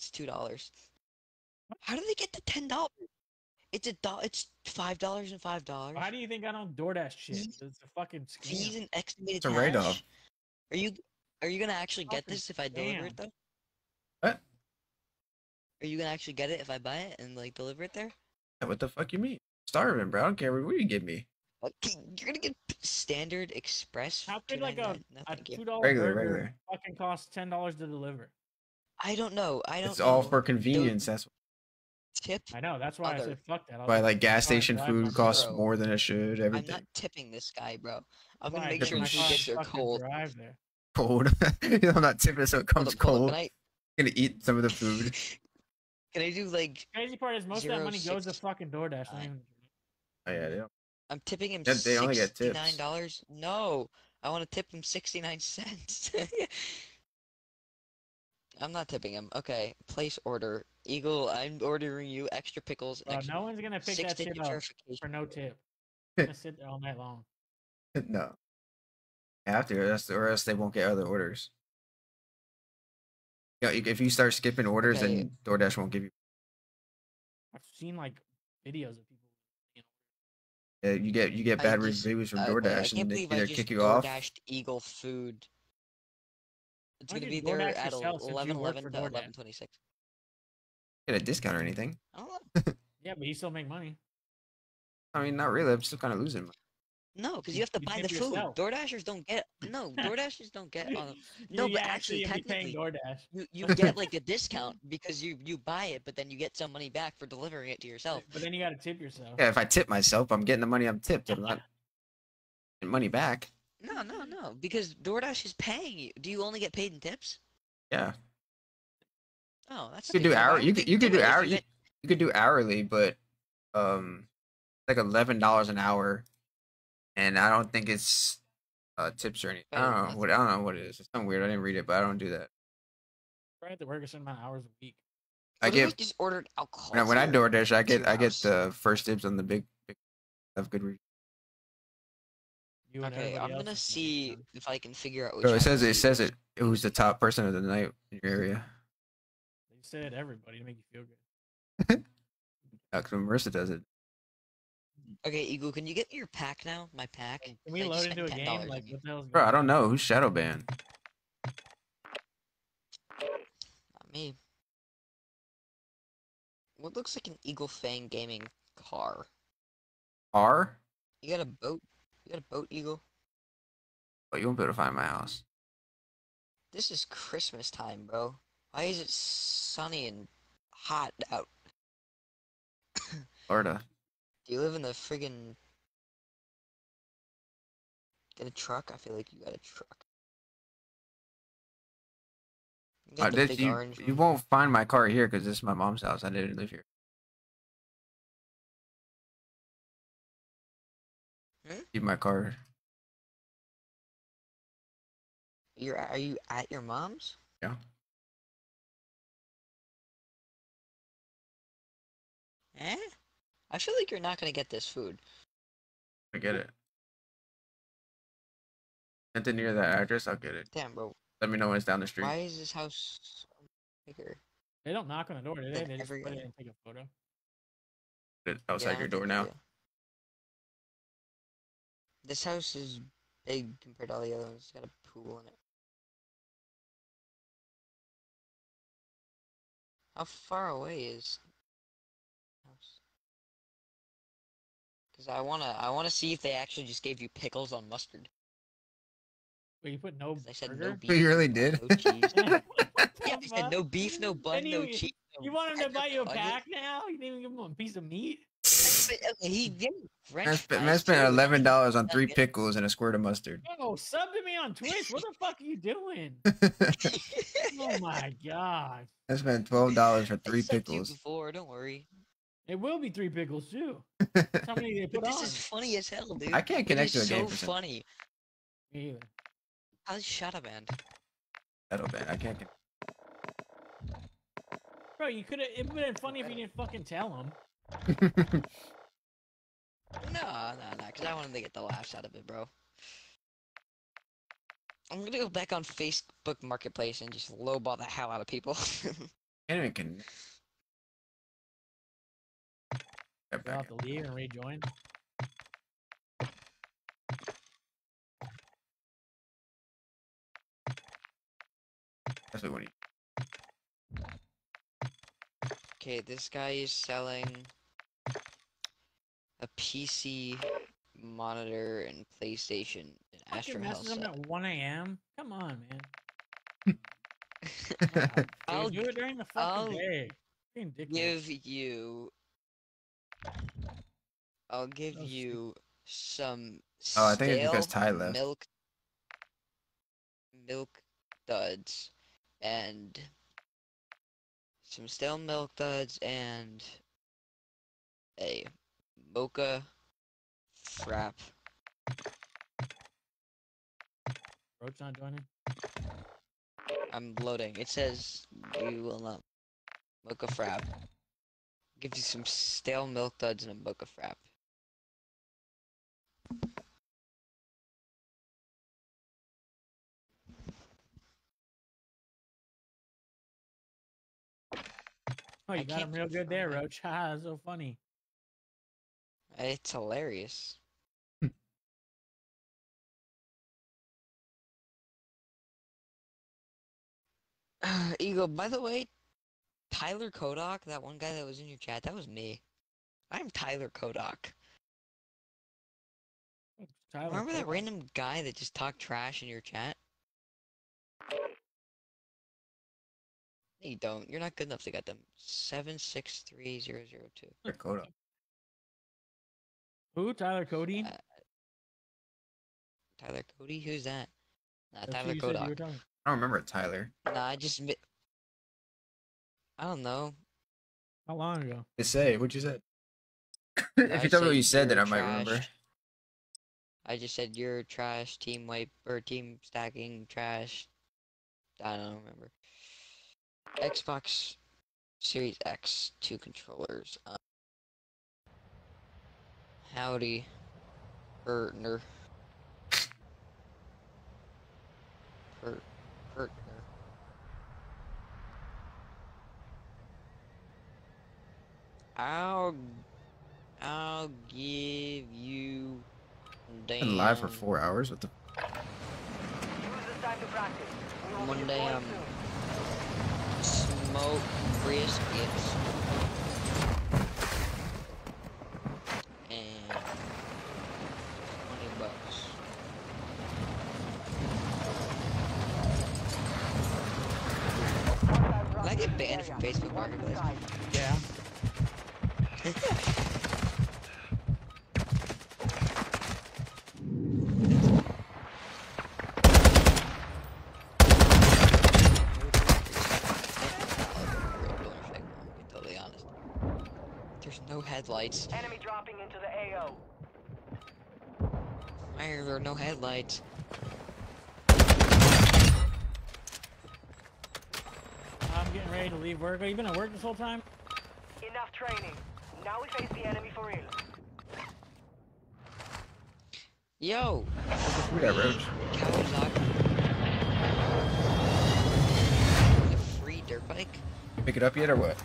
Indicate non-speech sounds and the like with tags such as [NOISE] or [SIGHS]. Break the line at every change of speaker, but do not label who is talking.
It's two dollars. How do they get the ten dollars? It's a do- It's five dollars and five dollars.
Why do you think I don't DoorDash shit? It's a fucking
Fees
scam.
and estimated
It's a write-off.
Are you are you gonna actually get this if I deliver it though?
What?
Are you gonna actually get it if I buy it and like deliver it there?
What the fuck you mean? Starving, bro. I don't care what you give me.
Okay, you're gonna get standard express.
How could like a,
$2.99? No,
a two dollar
Regular,
burger
regular.
fucking cost ten dollars to deliver?
I don't know. I don't.
It's all for convenience. That's
tip.
I know. That's why I
Other-
said fuck that. I was
why like gas station food costs
bro.
more than it should. Everything.
I'm not tipping this guy, bro. I'm
Why
gonna
I
make sure
my
the
car
food
and
gets there
fucking
cold.
Drive there.
cold. [LAUGHS] I'm not tipping so it comes
up, hold up,
cold.
Can I,
gonna eat some of the food. [LAUGHS]
can I do like?
Crazy part is most of that
Zero
money goes to fucking DoorDash. not
nine.
even-
Oh yeah, they.
I'm tipping him
Yeah, they only get tips.
Nine dollars. No, I want to tip him sixty-nine cents. [LAUGHS] I'm not tipping him. Okay, place order. Eagle, I'm ordering you extra pickles.
Bro,
extra
no one's gonna pick that shit up for no tip. I'm gonna sit there all night long. [LAUGHS]
No. After to, or else, they won't get other orders. Yeah, you- if you start skipping orders,
Okay.
then DoorDash won't give you.
I've seen like videos of people. You
Uh, you get you get
I
bad
just-
reviews from
I- I
DoorDash,
can't
and they
believe I
either kick you off.
DoorDashed Eagle food. It's gonna
don't
be there at
yourself since you
eleven eleven
for
to
DoorDash?
eleven twenty six.
Get a discount or anything.
I [LAUGHS]
yeah, but you still make money.
I mean, not really. I'm still kind of losing. money.
No, because
You-
you have to
you
buy the food.
yourself.
DoorDashers don't get no. [LAUGHS] DoorDashers don't get [LAUGHS] on. No,
you
but
actually
actually, technically-
DoorDash.
You you get like a discount because you you buy it, but then you get some money back for delivering it to yourself.
But then you gotta tip yourself.
Yeah, if I tip myself, I'm getting the money I'm tipped. I'm not getting money back.
No, no, no, because DoorDash is paying you. Do you only get paid in tips?
Yeah,
Oh, that's
you could do
so why
hour. You
they
could you could do
it if
hour.
you
You, could do hourly, but um, like eleven dollars an hour, and I don't think it's uh tips or anything. I
Oh,
don't know what I don't know what it is. It's something weird. I didn't read it, but I don't do that.
I have to work a certain amount of hours a week.
I
What if
get
just ordered alcohol.
when I, when I DoorDash, I get I get the first dibs on the big. big have good reviews.
You
Okay, I'm gonna see
money.
if I can figure out which.
Bro, it says it says
use.
it. Who's the top person of the night in your area?
They said everybody to make you feel good. [LAUGHS]
Because Marissa does it.
Okay, Eagle, can you get me your pack now? My pack.
Can we
I
load into a game?
$10
Like what the hell's
Bro, I don't know who's shadow banned.
Not me. What looks like an Eagle Fang gaming car?
R.
You got a boat? You got a boat, Eagle?
Oh, you won't be able to find my house.
This is Christmas time, bro. Why is it sunny and hot out?
Florida. [COUGHS]
Do you live in the friggin' Get a truck? I feel like you got a truck. You
Uh, this, you, you won't find my car here because this is my mom's house. I didn't live here. Keep my car.
You're are you at your mom's?
Yeah.
Eh? I feel like you're not gonna get this food.
I get it. Something near that address, I'll get it.
Damn, bro.
Let me know when it's down the street.
Why is this house so bigger?
They don't knock on the door, do they?
Than
They just put it and take a photo.
It outside
Yeah,
your door now.
they do. This house is big compared to all the other ones. It's got a pool in it. How far away is house? Because I wanna, I wanna see if they actually just gave you pickles on mustard.
Wait, you put no
'Cause I said no
burger?
beef.
You really did?
No cheese. [LAUGHS] [LAUGHS] Yeah,
the
I said no beef, no bun,
Didn't
no cheese. no
You want him to
ketchup,
buy you a pack now? You didn't even give him a piece of meat.
But, okay, he gave me French
I spent, I spent eleven dollars on three pickles and a squirt of mustard.
Oh, sub to me on Twitch. What the fuck are you doing? [LAUGHS] Oh my god.
I spent twelve dollars for [LAUGHS] three pickles.
before, don't worry.
It will be three pickles too. [LAUGHS] How many they
But
put
this
on?
is funny as hell, dude.
I can't
It
connect
is
to a game
so funny.
Me either.
How's Shadow banned?
Shadow ban. I can't. Con-
Bro, you could have. It would have been funny if you didn't fucking tell him.
No, no, no, because I wanted to get the laughs out of it, bro. I'm gonna go back on Facebook Marketplace and just lowball the hell out of people.
Anyone [LAUGHS] Can't even connect. Get
You'll
back
have to leave and rejoin.
That's what we need.
Okay, this guy is selling a PC monitor and PlayStation and
Fucking
Astro Health
message him
set.
at 1 a.m. Come on, man. [LAUGHS] Dude,
I'll
do it during the
I'll
fucking day. Fucking ridiculous.
give you. I'll give
Oh,
you some.
Oh, I think it's because
stale
Ty left.
Milk. Milk duds, and some stale milk duds and a mocha frap.
Roach not joining.
I'm loading. It says you will not mocha frap. Gives you some stale milk duds and a mocha frap.
Oh, you
I
got him real good there, Roach. [LAUGHS] Ha, so funny.
It's hilarious. Hmm. [SIGHS] Eagle, by the way, Tyler Kodak, that one guy that was in your chat, that was me. I'm Tyler Kodak.
Tyler
Remember that random guy that just talked trash in your chat? You don't. You're not good enough to get them. Seven six three zero zero two.
Dakota.
Who? Tyler Cody?
Uh, Tyler Cody? Who's that? Nah,
That's
Tyler
you said you were
Kodak.
I don't remember Tyler.
Nah, I just. I don't know.
How long ago?
To say, what'd you say? [LAUGHS]
I
if you tell me what you said, then I might remember.
I just said you're trash, team wipe or team stacking trash. I don't remember. Xbox Series X two controllers. Um, howdy, partner. Per, partner. I'll, I'll give you.
Been live for four hours. What the?
Use this time to practice. We will
One day, um,
soon.
smoke briskets and twenty bucks. Did I get banned from Facebook Marketplace?
Yeah.
Totally. There's no headlights.
Enemy dropping into the AO.
Why are no headlights?
I'm getting ready to leave work. Oh, you been at work this whole time?
Enough training. Now we face the enemy for real.
Yo!
We got roach.
Kawasaki. A free dirt bike?
Pick it up yet or what?